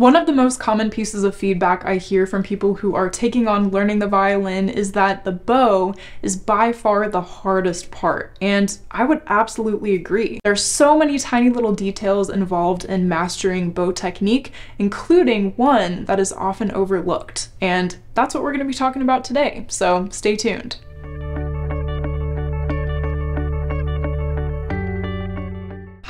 One of the most common pieces of feedback I hear from people who are taking on learning the violin is that the bow is by far the hardest part, and I would absolutely agree. There's so many tiny little details involved in mastering bow technique, including one that is often overlooked, and that's what we're going to be talking about today, so stay tuned.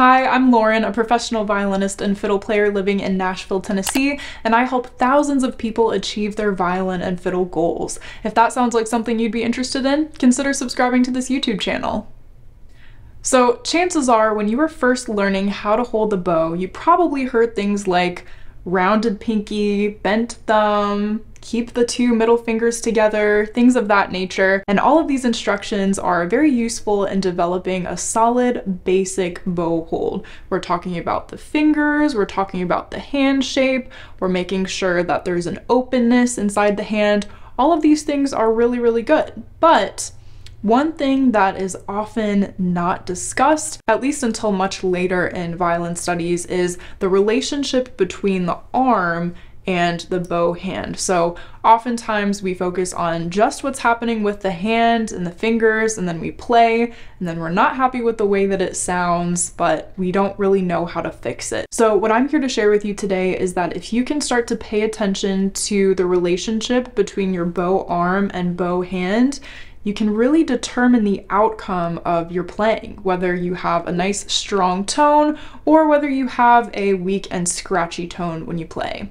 Hi, I'm Lauren, a professional violinist and fiddle player living in Nashville, Tennessee, and I help thousands of people achieve their violin and fiddle goals. If that sounds like something you'd be interested in, consider subscribing to this YouTube channel. So chances are when you were first learning how to hold the bow, you probably heard things like rounded pinky, bent thumb, keep the two middle fingers together, things of that nature. And all of these instructions are very useful in developing a solid basic bow hold. We're talking about the fingers, we're talking about the hand shape, we're making sure that there's an openness inside the hand. All of these things are really, really good. But one thing that is often not discussed, at least until much later in violin studies, is the relationship between the arm and the bow hand. So oftentimes we focus on just what's happening with the hand and the fingers and then we play and then we're not happy with the way that it sounds, but we don't really know how to fix it. So what I'm here to share with you today is that if you can start to pay attention to the relationship between your bow arm and bow hand, you can really determine the outcome of your playing, whether you have a nice strong tone or whether you have a weak and scratchy tone when you play.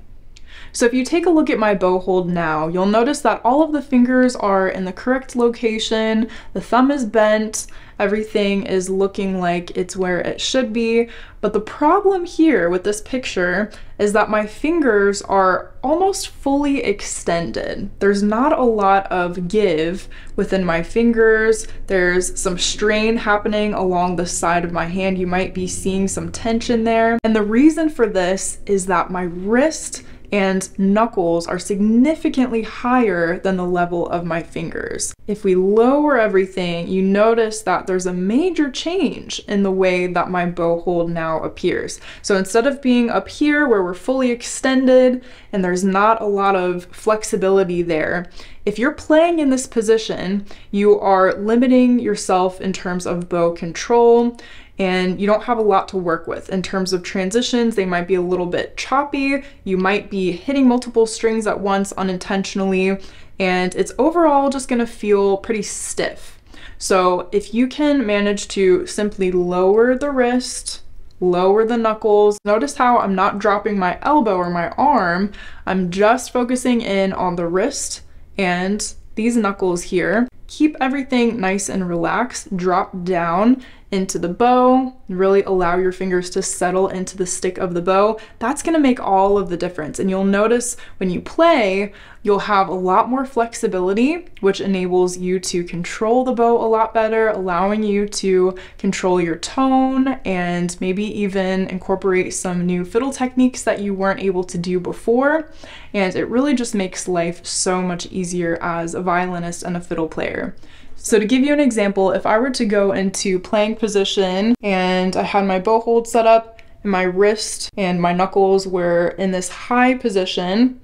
So if you take a look at my bow hold now, you'll notice that all of the fingers are in the correct location, the thumb is bent, everything is looking like it's where it should be. But the problem here with this picture is that my fingers are almost fully extended. There's not a lot of give within my fingers. There's some strain happening along the side of my hand. You might be seeing some tension there. And the reason for this is that my wrist and knuckles are significantly higher than the level of my fingers. If we lower everything, you notice that there's a major change in the way that my bow hold now appears. So instead of being up here where we're fully extended and there's not a lot of flexibility there, if you're playing in this position, you are limiting yourself in terms of bow control and you don't have a lot to work with. In terms of transitions, they might be a little bit choppy. You might be hitting multiple strings at once unintentionally, and it's overall just gonna feel pretty stiff. So if you can manage to simply lower the wrist, lower the knuckles. Notice how I'm not dropping my elbow or my arm. I'm just focusing in on the wrist and these knuckles here. Keep everything nice and relaxed. Drop down into the bow, really allow your fingers to settle into the stick of the bow, that's gonna make all of the difference. And you'll notice when you play, you'll have a lot more flexibility, which enables you to control the bow a lot better, allowing you to control your tone and maybe even incorporate some new fiddle techniques that you weren't able to do before. And it really just makes life so much easier as a violinist and a fiddle player. So to give you an example, if I were to go into playing position and I had my bow hold set up and my wrist and my knuckles were in this high position,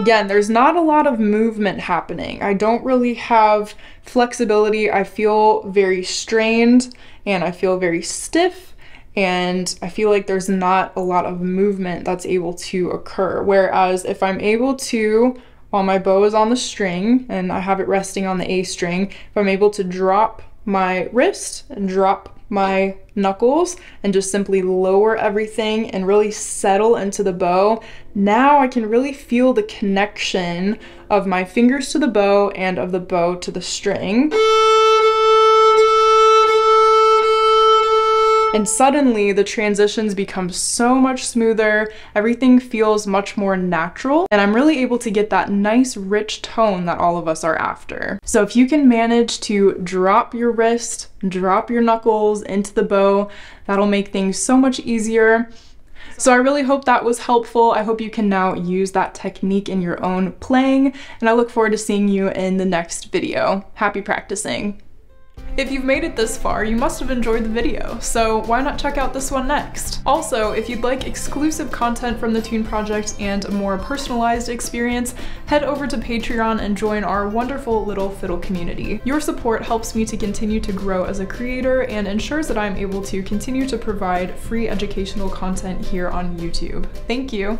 Again, there's not a lot of movement happening. I don't really have flexibility. I feel very strained and I feel very stiff and I feel like there's not a lot of movement that's able to occur. Whereas if I'm able to while my bow is on the string and I have it resting on the A string, if I'm able to drop my wrist and drop my knuckles and just simply lower everything and really settle into the bow, now I can really feel the connection of my fingers to the bow and of the bow to the string. And suddenly the transitions become so much smoother, everything feels much more natural, and I'm really able to get that nice rich tone that all of us are after. So if you can manage to drop your wrist, drop your knuckles into the bow, that'll make things so much easier. So I really hope that was helpful. I hope you can now use that technique in your own playing, and I look forward to seeing you in the next video. Happy practicing! If you've made it this far, you must have enjoyed the video, so why not check out this one next? Also, if you'd like exclusive content from the Tune Project and a more personalized experience, head over to Patreon and join our wonderful little fiddle community. Your support helps me to continue to grow as a creator and ensures that I'm able to continue to provide free educational content here on YouTube. Thank you!